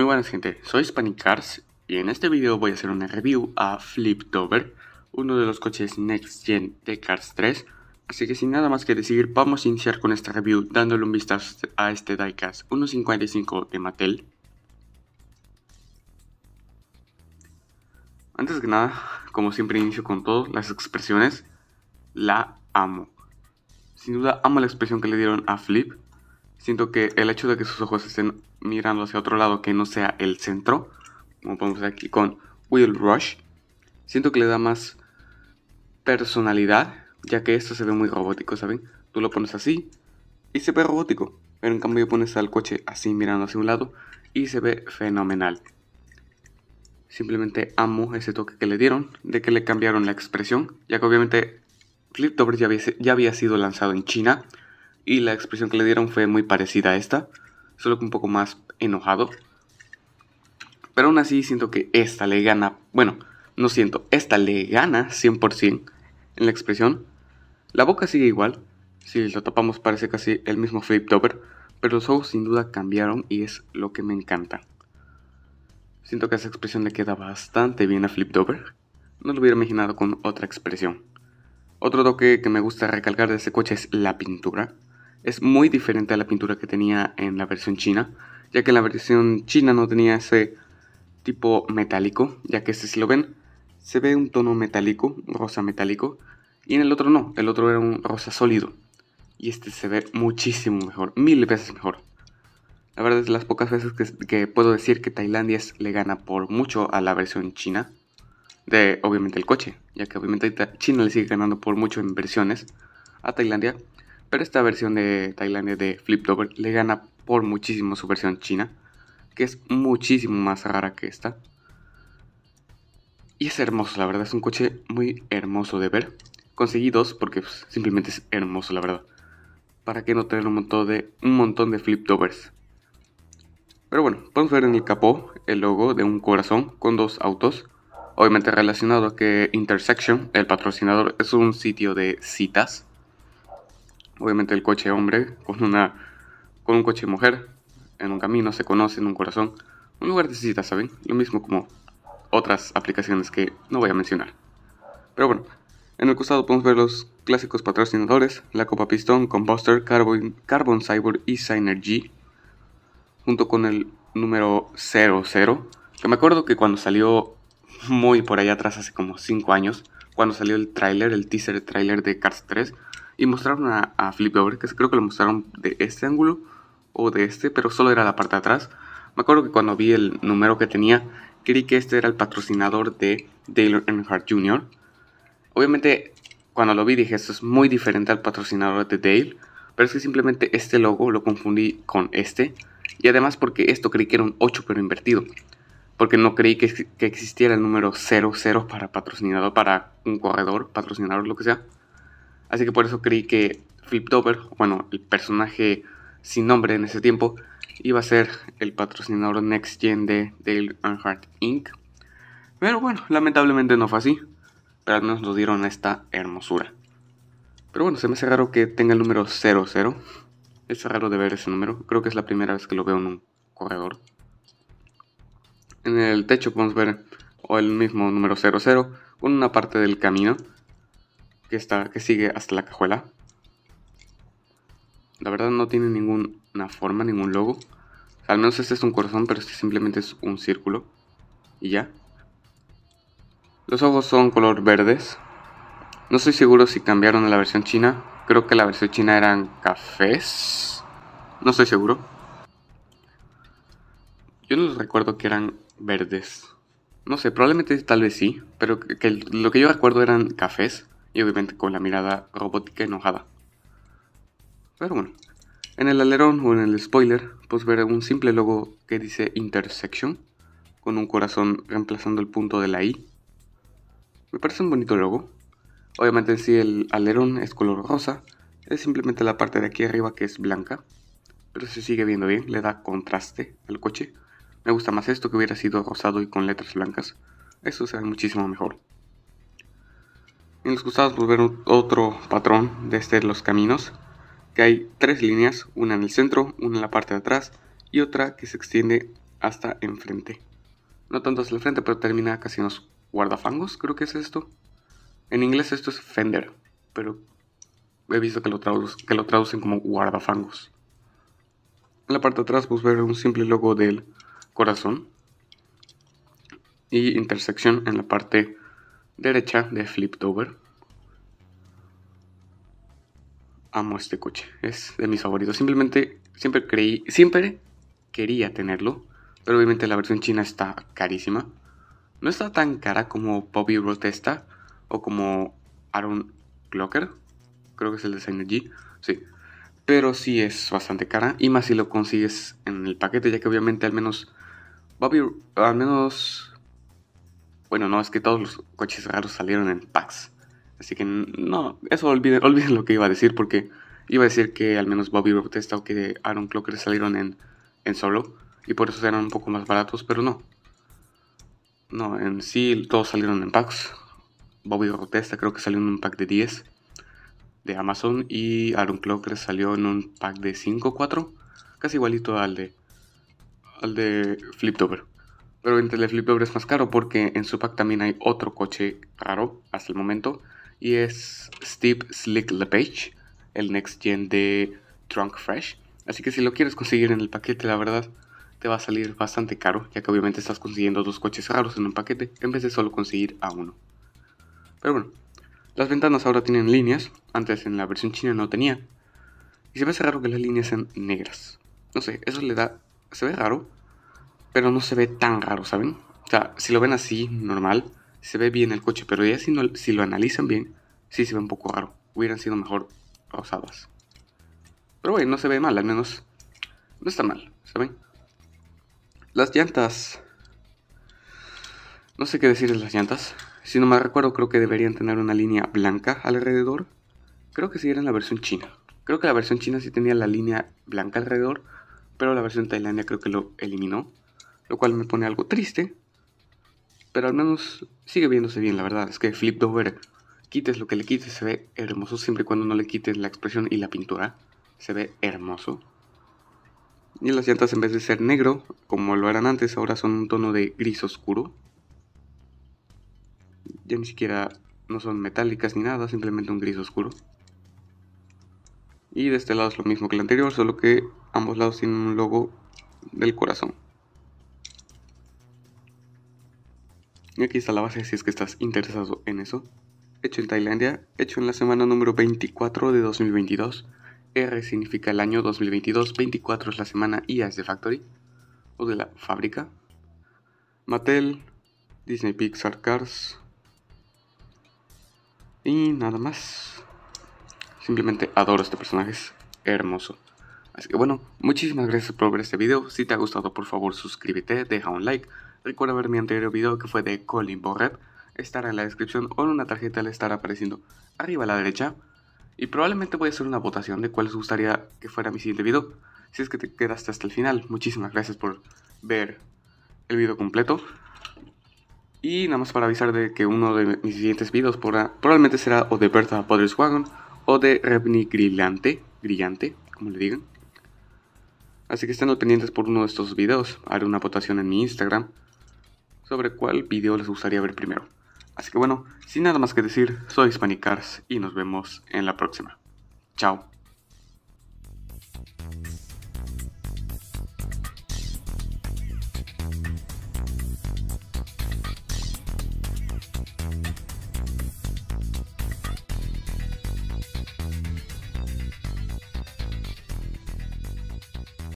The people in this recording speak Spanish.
Muy buenas gente, soy Spanicars y en este video voy a hacer una review a Fliptober, uno de los coches Next Gen de Cars 3. Así que sin nada más que decir, vamos a iniciar con esta review dándole un vistazo a este diecast 1.55 de Mattel. Antes que nada, como siempre inicio con todo, las expresiones, la amo. Sin duda amo la expresión que le dieron a Flip. Siento que el hecho de que sus ojos estén mirando hacia otro lado que no sea el centro, como podemos ver aquí con Wheel Rush, siento que le da más personalidad, ya que esto se ve muy robótico, ¿saben? Tú lo pones así y se ve robótico, pero en cambio pones al coche así mirando hacia un lado y se ve fenomenal. Simplemente amo ese toque que le dieron, de que le cambiaron la expresión, ya que obviamente había, ya había sido lanzado en China y la expresión que le dieron fue muy parecida a esta, solo que un poco más enojado. Pero aún así siento que esta le gana, bueno, no siento, esta le gana 100% en la expresión. La boca sigue igual, si lo tapamos parece casi el mismo Fliptober, pero los ojos sin duda cambiaron y es lo que me encanta. Siento que esa expresión le queda bastante bien a Fliptober. No lo hubiera imaginado con otra expresión. Otro toque que me gusta recalcar de este coche es la pintura. Es muy diferente a la pintura que tenía en la versión china, ya que en la versión china no tenía ese tipo metálico, ya que este si lo ven, se ve un tono metálico, rosa metálico, y en el otro no, el otro era un rosa sólido. Y este se ve muchísimo mejor, mil veces mejor. La verdad es las pocas veces que, que puedo decir que Tailandia le gana por mucho a la versión china de obviamente el coche, ya que obviamente China le sigue ganando por mucho en versiones a Tailandia, pero esta versión de Tailandia de Fliptober le gana por muchísimo su versión china, que es muchísimo más rara que esta. Y es hermoso, la verdad, es un coche muy hermoso de ver. Conseguí dos porque pues, simplemente es hermoso, la verdad. ¿Para qué no tener un montón de, un montón de Fliptovers? Pero bueno, podemos ver en el capó el logo de un corazón con dos autos Obviamente relacionado a que Intersection, el patrocinador, es un sitio de citas. Obviamente el coche hombre con, una, con un coche mujer en un camino, se conoce en un corazón. Un lugar de citas, ¿saben? Lo mismo como otras aplicaciones que no voy a mencionar. Pero bueno, en el costado podemos ver los clásicos patrocinadores, la Copa Pistón, Composter, Carbon, Carbon Cyber y Synergy, junto con el número 00, que me acuerdo que cuando salió muy por allá atrás, hace como 5 años, cuando salió el tráiler, el teaser tráiler de Cars 3, y mostraron a, a Flip Over, que creo que lo mostraron de este ángulo o de este, pero solo era la parte de atrás. Me acuerdo que cuando vi el número que tenía, creí que este era el patrocinador de Dale Earnhardt Jr. Obviamente, cuando lo vi dije, esto es muy diferente al patrocinador de Dale, pero es que simplemente este logo lo confundí con este, y además porque esto creí que era un 8 pero invertido porque no creí que, existiera el número 00 para patrocinador, para un corredor, patrocinador, lo que sea. Así que por eso creí que Fliptober, bueno, el personaje sin nombre en ese tiempo, iba a ser el patrocinador Next Gen de Dale Earnhardt Inc. Pero bueno, lamentablemente no fue así. Pero al menos nos dieron esta hermosura. Pero bueno, se me hace raro que tenga el número 00. Es raro de ver ese número. Creo que es la primera vez que lo veo en un corredor. En el techo podemos ver o el mismo número 00 con una parte del camino que, está, que sigue hasta la cajuela. La verdad no tiene ninguna forma, ningún logo. al menos este es un corazón, pero este simplemente es un círculo. Y ya. Los ojos son color verdes. No estoy seguro si cambiaron a la versión china. Creo que la versión china eran cafés. No estoy seguro. Yo no recuerdo que eran verdes. No sé, probablemente tal vez sí, pero que, lo que yo recuerdo eran cafés y obviamente con la mirada robótica enojada. Pero bueno, en el alerón o en el spoiler puedes ver un simple logo que dice Intersection con un corazón reemplazando el punto de la I. Me parece un bonito logo. Obviamente si el alerón es color rosa, es simplemente la parte de aquí arriba que es blanca, pero se sigue viendo bien, le da contraste al coche. Me gusta más esto que hubiera sido rosado y con letras blancas. Eso se ve muchísimo mejor. En los costados podemos ver otro patrón de este de los caminos. Que hay tres líneas, una en el centro, una en la parte de atrás y otra que se extiende hasta enfrente. No tanto hacia el frente, pero termina casi en los guardafangos, creo que es esto. En inglés esto es fender, pero he visto que lo, que lo traducen como guardafangos. En la parte de atrás podemos ver un simple logo del corazón y intersección en la parte derecha de flipped over. Amo este coche, es de mis favoritos. Simplemente siempre creí, siempre quería tenerlo, pero obviamente la versión china está carísima. No está tan cara como Bobby Protesta o como Aaron Clocker, creo que es el de Synergy, sí. Pero sí es bastante cara, y más si lo consigues en el paquete, ya que obviamente al menos Bobby, al menos, bueno, no, es que todos los coches raros salieron en packs. Así que no, eso olviden, lo que iba a decir, porque iba a decir que al menos Bobby Protesta o que Aaron Clocker salieron en, en solo, y por eso eran un poco más baratos, pero no. No, en sí todos salieron en packs. Bobby Protesta creo que salió en un pack de 10 de Amazon y Aaron Clocker salió en un pack de 5 o 4, casi igualito al de al de Fliptober. Pero entre el Fliptober es más caro porque en su pack también hay otro coche raro hasta el momento y es Steve Slick LePage, el next gen de Trunk Fresh. Así que si lo quieres conseguir en el paquete, la verdad te va a salir bastante caro, ya que obviamente estás consiguiendo dos coches raros en un paquete en vez de solo conseguir a uno. Pero bueno, las ventanas ahora tienen líneas, antes en la versión china no tenía. Y se ve raro que las líneas sean negras. No sé, eso le da... Se ve raro, pero no se ve tan raro, ¿saben? O sea, si lo ven así, normal, se ve bien el coche, pero ya si, no, si lo analizan bien, sí se ve un poco raro. Hubieran sido mejor rosadas. Pero bueno, no se ve mal, al menos no está mal, ¿saben? Las llantas... No sé qué decir de las llantas. Si no me recuerdo, creo que deberían tener una línea blanca alrededor. Creo que sí era en la versión china. Creo que la versión china sí tenía la línea blanca alrededor, pero la versión Tailandia creo que lo eliminó, lo cual me pone algo triste. Pero al menos sigue viéndose bien, la verdad. Es que Flip Dover, quites lo que le quites, se ve hermoso siempre y cuando no le quites la expresión y la pintura. Se ve hermoso. Y las llantas en vez de ser negro, como lo eran antes, ahora son un tono de gris oscuro ya ni siquiera no son metálicas ni nada, simplemente un gris oscuro. Y de este lado es lo mismo que el anterior, solo que ambos lados tienen un logo del corazón. Y aquí está la base si es que estás interesado en eso. Hecho en Tailandia, hecho en la semana número 24 de 2022. R significa el año 2022, 24 es la semana y es de Factory, o de la fábrica. Mattel, Disney Pixar Cars, y nada más. Simplemente adoro este personaje, es hermoso. Así que bueno, muchísimas gracias por ver este video. Si te ha gustado, por favor suscríbete, deja un like. Recuerda ver mi anterior video que fue de Colin Borret. Estará en la descripción o en una tarjeta le estará apareciendo arriba a la derecha. Y probablemente voy a hacer una votación de cuál les gustaría que fuera mi siguiente video. Si es que te quedaste hasta el final, muchísimas gracias por ver el video completo. Y nada más para avisar de que uno de mis siguientes videos probablemente será o de Bertha Wagon o de Revni Grillante, Brillante, como le digan. Así que estén pendientes por uno de estos videos. Haré una votación en mi Instagram sobre cuál video les gustaría ver primero. Así que bueno, sin nada más que decir, soy Hispanicars y nos vemos en la próxima. Chao.